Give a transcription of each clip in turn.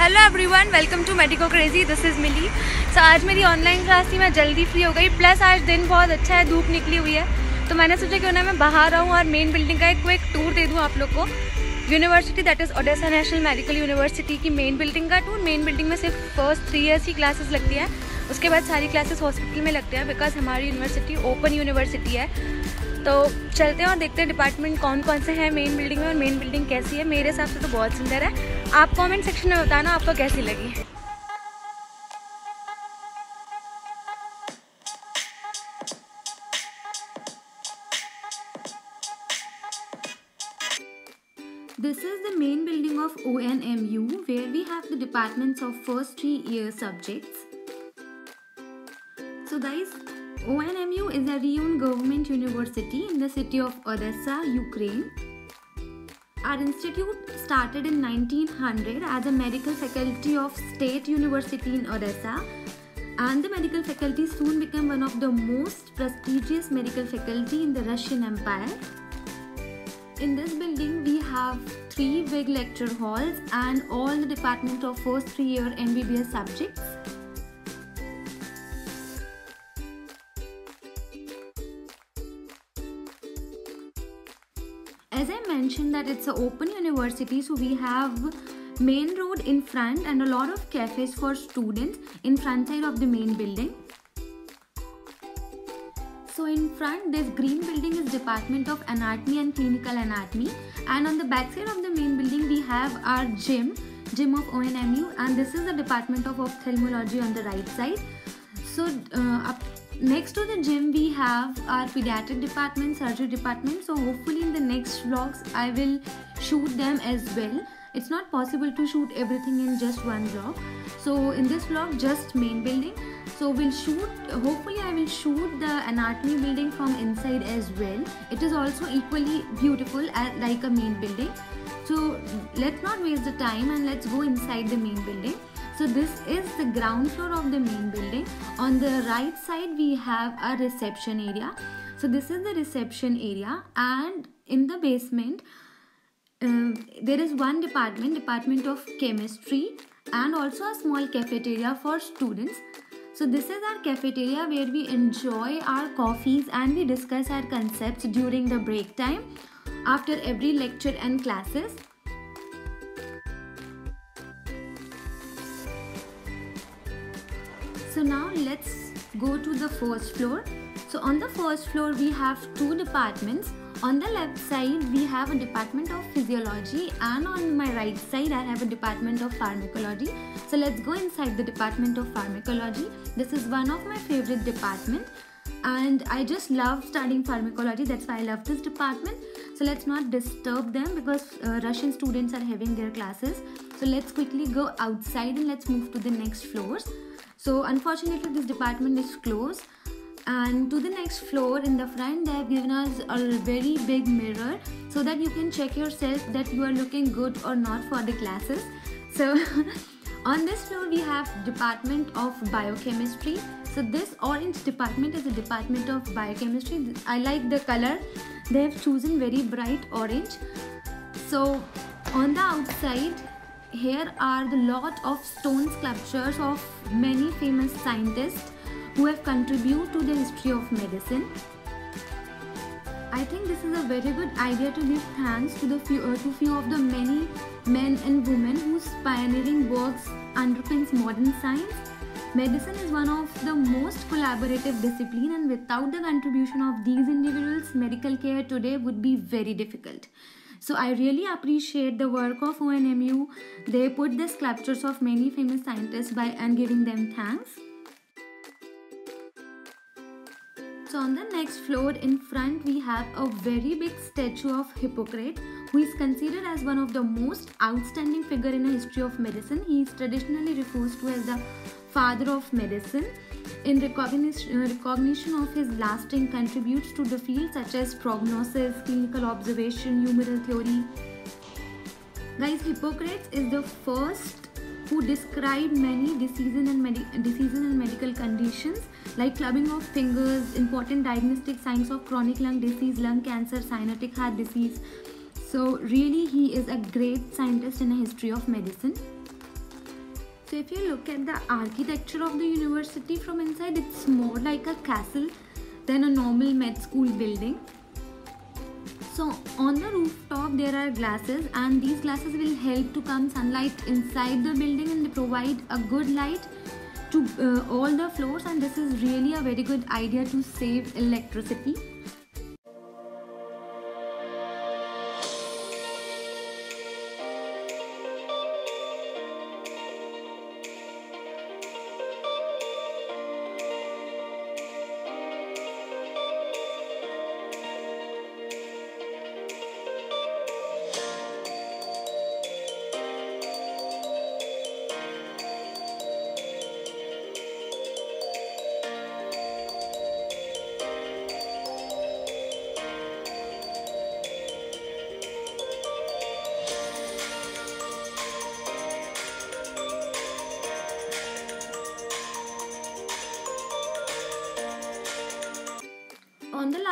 Hello everyone welcome to Medico Crazy this is Mili so आज मेरी online class थी, मैं जल्दी फ्री हो गई. प्लस आज दिन बहुत अच्छा है, धूप निकली हुई है. तो मैंने सोचा क्यों ना मैं बाहर आऊँ और मेन बिल्डिंग का एक क्विक टूर दे दूँ आप लोग को. University that is Odesa National Medical University की मेन बिल्डिंग का टूर मेन बिल्डिंग में सिर्फ़ फ़र्स्ट थ्री ईयर्स की क्लासेस लगती हैं. उसके बाद सारी क्लासेस हॉस्पिटल में लगते हैं बिकॉज़ हमारी यूनिवर्सिटी ओपन यूनिवर्सिटी है. तो चलते हैं और देखते हैं डिपार्टमेंट कौन कौन से हैं मेन बिल्डिंग में और मेन बिल्डिंग कैसी है. मेरे हिसाब से तो बहुत सुंदर है. आप कमेंट सेक्शन में बताना आपको कैसी लगी This is the main building of ONMU where we have the departments of first three year subjects. So guys, ONMU is a renowned government university in the city of Odessa, Ukraine. Our institute started in 1900 as a medical faculty of State University in Odessa and the medical faculty soon became one of the most prestigious medical faculty in the Russian Empire. In this building, we have three big lecture halls and all the department of first three year MBBS subjects. As I mentioned that it's an open university, so we have main road in front and a lot of cafes for students in front side of the main building. So in front this green building is Department of Anatomy and Clinical Anatomy and on the back side of the main building we have our gym, gym of ONMU and this is the Department of Ophthalmology on the right side. So uh, up next to the gym we have our pediatric department, surgery department. So hopefully in the next vlogs I will shoot them as well. It's not possible to shoot everything in just one vlog. So in this vlog just main building so we'll shoot hopefully i will shoot the anatomy building from inside as well it is also equally beautiful as, like a main building so let's not waste the time and let's go inside the main building this is the ground floor of the main building. On the right side we have a reception area. So this is the reception area and in the basement uh, there is one department department of chemistry and also a small cafeteria for students. So this is our cafeteria where we enjoy our coffees and we discuss our concepts during the break time. After every lecture and classes. So now let's go to the first floor. So on the first floor we have two departments. On the left side we have a department of physiology and on my right side I have a department of pharmacology. So let's go inside the department of pharmacology. This is one of my favorite department and I just love studying pharmacology that's why I love this department. So let's not disturb them because uh, Russian students are having their classes. So let's quickly go outside and let's move to the next floors. So unfortunately this department is closed and to the next floor in the front they have given us a very big mirror so that you can check yourself that you are looking good or not for the classes. So on this floor we have department of biochemistry. So this orange department is a department of biochemistry. I like the color. They have chosen very bright orange. So on the outside here are the lot of stone sculptures of many famous scientists who have contributed to the history of medicine. I think this is a very good idea to give thanks to the few, uh, to few of the many men and women whose pioneering works underpins modern science. Medicine is one of the most collaborative discipline and without the contribution of these individuals, medical care today would be very difficult. So I really appreciate the work of ONMU. They put the sculptures of many famous scientists by and giving them thanks. So on the next floor in front we have a very big statue of Hippocrates who is considered as one of the most outstanding figure in the history of medicine. He is traditionally referred to as the father of medicine in recognition, of his lasting contributes to the field such as prognosis, clinical observation, humoral theory. Guys, Hippocrates is the first who described many diseases and, medi- diseases and medical conditions like clubbing of fingers, important diagnostic signs of chronic lung disease, lung cancer, cyanotic heart disease. So, really, he is a great scientist in the history of medicine. So if you look at the architecture of the university from inside, it's more like a castle than a normal med school building. So on the rooftop there are glasses and these glasses will help to come sunlight inside the building and provide a good light to uh, all the floors and this is really a very good idea to save electricity.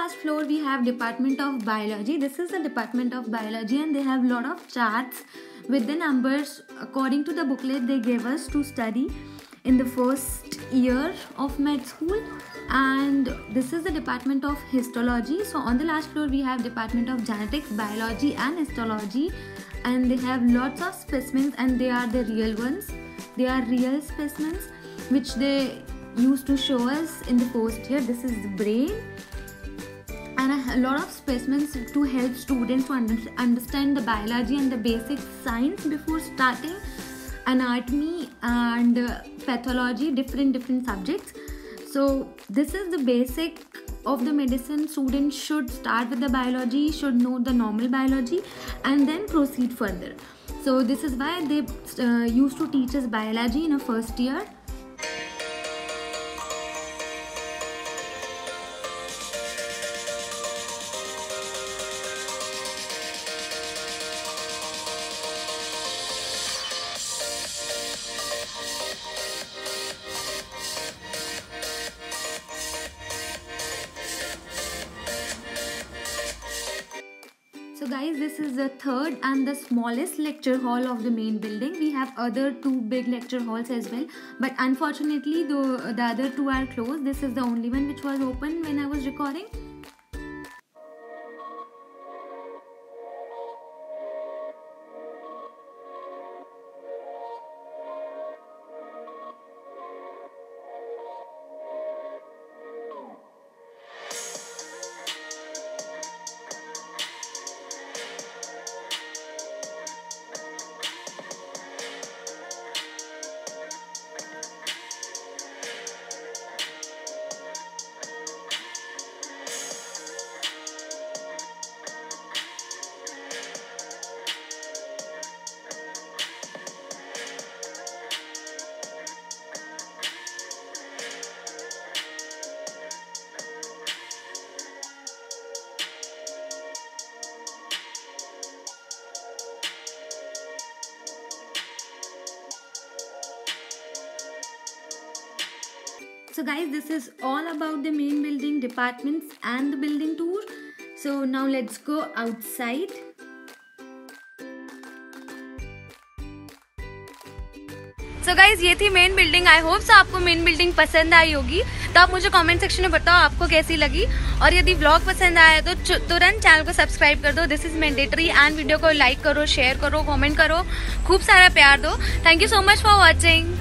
Last floor we have department of biology. This is the department of biology and they have lot of charts with the numbers. According to the booklet they gave us to study in the first year of med school. And this is the department of histology. So on the last floor we have department of genetics biology and histology. And they have lots of specimens and they are the real ones. They are real specimens which they used to show us in the first year. This is the brain and a lot of specimens to help students to understand the biology and the basic science before starting anatomy and uh, pathology different different subjects. So this is the basic of the medicine. Students should start with the biology should know the normal biology and then proceed further. So this is why they uh, used to teach us biology in a first year So guys, this is the third and the smallest lecture hall of the main building. We have other two big lecture halls as well. But unfortunately, the, the other two are closed. This is the only one which was open when I was recording. So, guys, this is all about the main building departments and the building tour. So, now let's go outside. So so guys ये थी main building I hope so आपको main building पसंद आई होगी. तो आप मुझे comment section में बताओ आपको कैसी लगी. और यदि ब्लॉग पसंद आया तो तुरंत चैनल को सब्सक्राइब कर दो. This is mandatory and video को लाइक करो शेयर करो कमेंट करो. खूब सारा प्यार दो. Thank you so much for watching